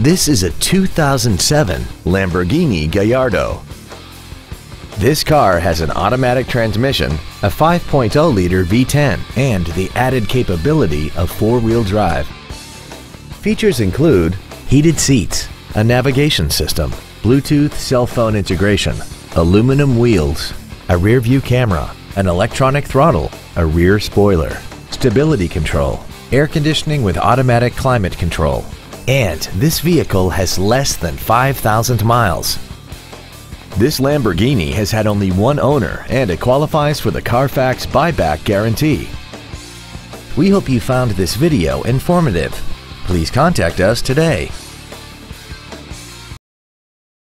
This is a 2007 Lamborghini Gallardo. This car has an automatic transmission, a 5.0-liter V10, and the added capability of four-wheel drive. Features include heated seats, a navigation system, Bluetooth cell phone integration, aluminum wheels, a rear view camera, an electronic throttle, a rear spoiler, stability control, air conditioning with automatic climate control, and this vehicle has less than 5,000 miles. This Lamborghini has had only one owner and it qualifies for the Carfax buyback guarantee. We hope you found this video informative. Please contact us today.